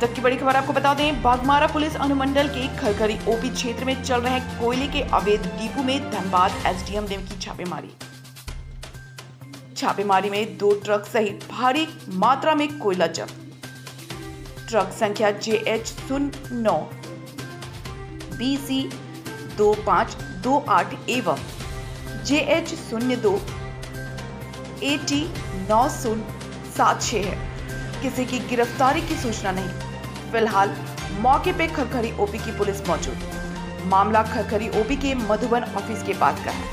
तक की बड़ी खबर आपको बता दें बागमारा पुलिस अनुमंडल के खरखरी ओपी क्षेत्र में चल रहे कोयले के अवैध डिपो में धनबाद एसडीएम ने की छापेमारी। छापेमारी में दो ट्रक सहित भारी मात्रा में कोयला जब्त। ट्रक संख्या जे एच शून्य नौ बी सी दो पाँच, दो आठ एवं जे एच शून्य दो ए टी नौ शून्य सात छः है। किसी की गिरफ्तारी की सूचना नहीं। फ़िलहाल मौके पे खरखरी ओपी की पुलिस मौजूद। मामला खरखरी ओपी के मधुबन ऑफ़िस के पास का है।